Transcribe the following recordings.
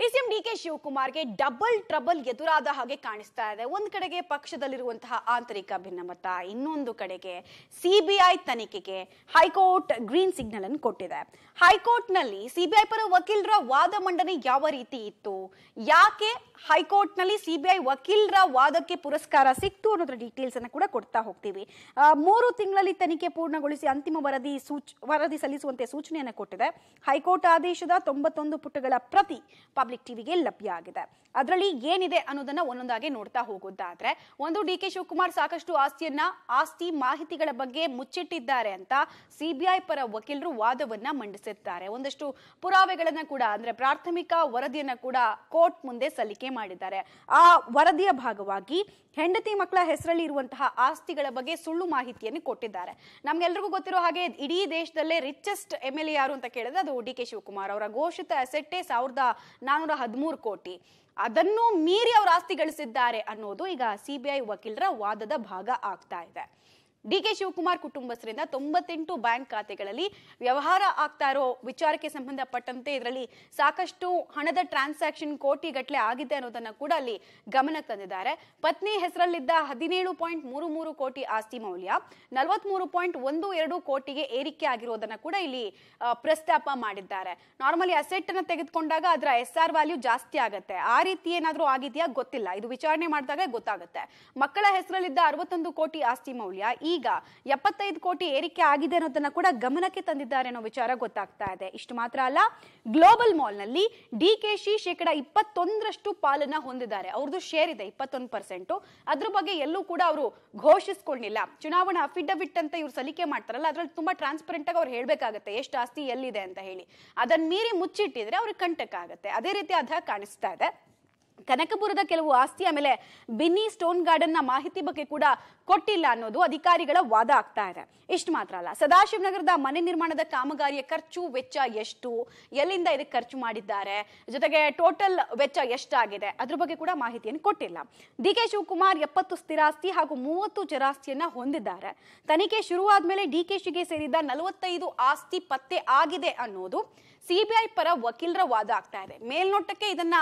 DCM D K ಶಿವಕುಮಾರ್ಗೆ double trouble ಎದುರಾದ ಹಾಗೆ ಕಾಣಿಸ್ತಾ ಇದೆ. ಒಂದ್ ಕಡೆಗೆ ಪಕ್ಷದಲ್ಲಿರುವಂತಹ ಆಂತರಿಕ ಭಿನ್ನಮತ, ಇನ್ನೊಂದು ಕಡೆಗೆ ಸಿಬಿಐ ತನಿಖೆಗೆ ಹೈಕೋರ್ಟ್ ಗ್ರೀನ್ ಸಿಗ್ನಲ್ ಅನ್ನು ಕೊಟ್ಟಿದೆ. ಹೈಕೋರ್ಟ್ನಲ್ಲಿ ಸಿಬಿಐ ಪರ ವಕೀಲರ ವಾದ ಮಂಡನೆ ಯಾವ ರೀತಿ ಇತ್ತು? ಯಾಕೆ ಹೈಕೋರ್ಟ್ನಲ್ಲಿ ಸಿಬಿಐ ವಕೀಲರ ವಾದಕ್ಕೆ ಪುರಸ್ಕಾರ ಸಿಕ್ತು ಅನ್ನೋದ್ರ ಡೀಟೇಲ್ಸ್ ಅನ್ನ ಕೂಡ ಕೊಡ್ತಾ ಹೋಗ್ತೀವಿ. ಮೂರು ತಿಂಗಳಲ್ಲಿ ತನಿಖೆ ಪೂರ್ಣಗೊಳಿಸಿ ಅಂತಿಮ ವರದಿ ಸೂಚ, ವರದಿ ಸಲ್ಲಿಸುವಂತೆ ಸೂಚನೆಯನ್ನು ಕೊಟ್ಟಿದೆ. ಹೈಕೋರ್ಟ್ ಆದೇಶದ ತೊಂಬತ್ತೊಂದು ಪುಟಗಳ ಪ್ರತಿ ಪಬ್ಲಿಕ್ ಟಿವಿಗೆ ಲಭ್ಯ ಆಗಿದೆ. ಅದರಲ್ಲಿ ಏನಿದೆ ಅನ್ನೋದನ್ನ ಒಂದೊಂದಾಗಿ ನೋಡ್ತಾ ಹೋಗೋದಾದ್ರೆ, ಒಂದು ಡಿ ಕೆ ಶಿವಕುಮಾರ್ ಸಾಕಷ್ಟು ಆಸ್ತಿಯನ್ನ, ಆಸ್ತಿ ಮಾಹಿತಿಗಳ ಬಗ್ಗೆ ಮುಚ್ಚಿಟ್ಟಿದ್ದಾರೆ ಅಂತ ಸಿಬಿಐ ಪರ ವಕೀಲರು ವಾದವನ್ನ ಮಂಡಿಸಿದ್ದಾರೆ ಒಂದಷ್ಟು ಪುರಾವೆಗಳನ್ನ ಕೂಡ, ಅಂದ್ರೆ ಪ್ರಾಥಮಿಕ ವರದಿಯನ್ನ ಕೂಡ ಕೋರ್ಟ್ ಮುಂದೆ ಸಲ್ಲಿಕೆ ಮಾಡಿದ್ದಾರೆ. ಆ ವರದಿಯ ಭಾಗವಾಗಿ ಹೆಂಡತಿ ಮಕ್ಕಳ ಹೆಸರಲ್ಲಿ ಇರುವಂತಹ ಆಸ್ತಿಗಳ ಬಗ್ಗೆ ಸುಳ್ಳು ಮಾಹಿತಿಯನ್ನು ಕೊಟ್ಟಿದ್ದಾರೆ. ನಮ್ಗೆಲ್ರಿಗೂ ಗೊತ್ತಿರೋ ಹಾಗೆ ಇಡೀ ದೇಶದಲ್ಲೇ ರಿಚೆಸ್ಟ್ ಎಂ ಎಲ್ ಎ ಯಾರು ಅಂತ ಕೇಳಿದ್ರೆ ಅದು ಡಿ ಕೆ ಶಿವಕುಮಾರ್. ಅವರ ಘೋಷಿತ ಅಸೆಟ್ಟೇ ಸಾವಿರದ ನಾನೂರ ಹದಿಮೂರು ಕೋಟಿ. ಅದನ್ನು ಮೀರಿ ಅವರು ಆಸ್ತಿ ಗಳಿಸಿದ್ದಾರೆ ಅನ್ನೋದು ಈಗ ಸಿಬಿಐ ವಕೀಲರ ವಾದದ ಭಾಗ ಆಗ್ತಾ ಇದೆ. ಡಿ ಕೆ ಶಿವಕುಮಾರ್ ಕುಟುಂಬಸ್ಥರಿಂದ ತೊಂಬತ್ತೆಂಟು ಬ್ಯಾಂಕ್ ಖಾತೆಗಳಲ್ಲಿ ವ್ಯವಹಾರ ಆಗ್ತಾ ಇರೋ ವಿಚಾರಕ್ಕೆ ಸಂಬಂಧಪಟ್ಟಂತೆ ಇದರಲ್ಲಿ ಸಾಕಷ್ಟು ಹಣದ ಟ್ರಾನ್ಸಾಕ್ಷನ್ ಕೋಟಿಗಟ್ಟಲೆ ಆಗಿದೆ ಅನ್ನೋದನ್ನ ಕೂಡ ಅಲ್ಲಿ ಗಮನಕ್ಕೆ ತಂದಿದ್ದಾರೆ. ಪತ್ನಿ ಹೆಸರಲ್ಲಿದ್ದ ಹದಿನೇಳು ಪಾಯಿಂಟ್ ಮೂರು ಮೂರು ಕೋಟಿ ಆಸ್ತಿ ಮೌಲ್ಯ, ನಲವತ್ಮೂರು ಪಾಯಿಂಟ್ ಒಂದು ಎರಡು ಕೋಟಿಗೆ ಏರಿಕೆ ಆಗಿರೋದನ್ನ ಕೂಡ ಇಲ್ಲಿ ಪ್ರಸ್ತಾಪ ಮಾಡಿದ್ದಾರೆ. ನಾರ್ಮಲಿ ಅಸೆಟ್ ಅನ್ನ ತೆಗೆದುಕೊಂಡಾಗ ಅದರ ಎಸ್ ಆರ್ ವ್ಯಾಲ್ಯೂ ಜಾಸ್ತಿ ಆಗುತ್ತೆ. ಆ ರೀತಿ ಏನಾದರೂ ಆಗಿದೆಯಾ? ಗೊತ್ತಿಲ್ಲ. ಇದು ವಿಚಾರಣೆ ಮಾಡಿದಾಗ ಗೊತ್ತಾಗುತ್ತೆ. ಮಕ್ಕಳ ಹೆಸರಲ್ಲಿದ್ದ ಅರವತ್ತೊಂದು ಕೋಟಿ ಆಸ್ತಿ ಮೌಲ್ಯ ಈಗ ಎಪ್ಪತ್ತೈದು ಕೋಟಿ ಏರಿಕೆ ಆಗಿದೆ ಅನ್ನೋದನ್ನ ಕೂಡ ಗಮನಕ್ಕೆ ತಂದಿದ್ದಾರೆ ಅನ್ನೋ ವಿಚಾರ ಗೊತ್ತಾಗ್ತಾ ಇದೆ. ಇಷ್ಟು ಮಾತ್ರ ಅಲ್ಲ, ಗ್ಲೋಬಲ್ ಮಾಲ್ನಲ್ಲಿ ಡಿ ಕೆ ಶಿ ಶೇಕಡ ಇಪ್ಪತ್ತೊಂದರಷ್ಟು ಪಾಲನ್ನ ಹೊಂದಿದ್ದಾರೆ. ಅವ್ರದ್ದು ಶೇರ್ ಇದೆ, ಇಪ್ಪತ್ತೊಂದು ಪರ್ಸೆಂಟ್ ಅದ್ರ ಬಗ್ಗೆ ಎಲ್ಲೂ ಕೂಡ ಅವರು ಘೋಷಿಸ್ಕೊಳ್ಳಿಲ್ಲ ಚುನಾವಣಾ ಅಫಿಡವಿಟ್ ಅಂತ ಇವ್ರು ಸಲಿಕೆ ಮಾಡ್ತಾರಲ್ಲ, ಅದ್ರಲ್ಲಿ ತುಂಬಾ ಟ್ರಾನ್ಸ್ಪರೆಂಟ್ ಆಗಿ ಅವ್ರು ಹೇಳ್ಬೇಕಾಗತ್ತೆ, ಎಷ್ಟು ಆಸ್ತಿ ಎಲ್ಲಿದೆ ಅಂತ ಹೇಳಿ. ಅದನ್ನ ಮೀರಿ ಮುಚ್ಚಿಟ್ಟಿದ್ರೆ ಅವ್ರಿಗೆ ಕಂಟಕ ಆಗುತ್ತೆ ಅದೇ ರೀತಿ ಅದ ಕಾಣಿಸ್ತಾ ಇದೆ. ಕನಕಪುರದ ಕೆಲವು ಆಸ್ತಿ ಆಮೇಲೆ ಬಿನ್ನಿ ಸ್ಟೋನ್ ಗಾರ್ಡನ್ನ ಮಾಹಿತಿ ಬಗ್ಗೆ ಕೂಡ ಕೊಟ್ಟಿಲ್ಲ ಅನ್ನೋದು ಅಧಿಕಾರಿಗಳ ವಾದ ಆಗ್ತಾ ಇದೆ. ಇಷ್ಟು ಮಾತ್ರ ಅಲ್ಲ ಸದಾಶಿವನಗರದ ಮನೆ ನಿರ್ಮಾಣದ ಕಾಮಗಾರಿಯ ಖರ್ಚು ವೆಚ್ಚ ಎಷ್ಟು, ಎಲ್ಲಿಂದ ಇದಕ್ಕೆ ಖರ್ಚು ಮಾಡಿದ್ದಾರೆ, ಜೊತೆಗೆ ಟೋಟಲ್ ವೆಚ್ಚ ಎಷ್ಟಾಗಿದೆ, ಅದ್ರ ಬಗ್ಗೆ ಕೂಡ ಮಾಹಿತಿಯನ್ನು ಕೊಟ್ಟಿಲ್ಲ. ಡಿ ಕೆ ಶಿವಕುಮಾರ್ ಎಪ್ಪತ್ತು ಸ್ಥಿರಾಸ್ತಿ ಹಾಗೂ ಮೂವತ್ತು ಚರಾಸ್ತಿಯನ್ನ ಹೊಂದಿದ್ದಾರೆ. ತನಿಖೆ ಶುರುವಾದ್ಮೇಲೆ ಡಿ ಕೆ ಶಿಗೆ ಸೇರಿದ ನಲವತ್ತೈದು ಆಸ್ತಿ ಪತ್ತೆ ಆಗಿದೆ ಅನ್ನೋದು ಸಿಬಿಐ ಪರ ವಕೀಲರ ವಾದ ಆಗ್ತಾ ಇದೆ. ಮೇಲ್ನೋಟಕ್ಕೆ ಇದನ್ನ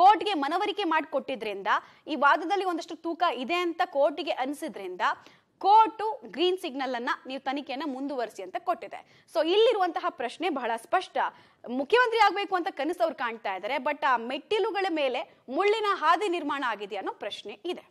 ಕೋರ್ಟ್ಗೆ ಮನವರಿಕೆ ಮಾಡಿಕೊಟ್ಟಿದ್ರಿಂದ, ಈ ವಾದದಲ್ಲಿ ಒಂದಷ್ಟು ತೂಕ ಇದೆ ಅಂತ ಕೋರ್ಟ್ಗೆ ಅನಿಸಿದ್ರಿಂದ ಕೋರ್ಟು ಗ್ರೀನ್ ಸಿಗ್ನಲ್ ಅನ್ನ ನೀವು ತನಿಖೆಯನ್ನ ಮುಂದುವರಿಸಿ ಅಂತ ಕೊಟ್ಟಿದೆ. ಸೊ ಇಲ್ಲಿರುವಂತಹ ಪ್ರಶ್ನೆ ಬಹಳ ಸ್ಪಷ್ಟ. ಮುಖ್ಯಮಂತ್ರಿ ಆಗ್ಬೇಕು ಅಂತ ಕನಸು ಅವ್ರು ಕಾಣ್ತಾ ಇದ್ದಾರೆ ಬಟ್ ಆ ಮೆಟ್ಟಿಲುಗಳ ಮೇಲೆ ಮುಳ್ಳಿನ ಹಾದಿ ನಿರ್ಮಾಣ ಆಗಿದೆ ಅನ್ನೋ ಪ್ರಶ್ನೆ ಇದೆ.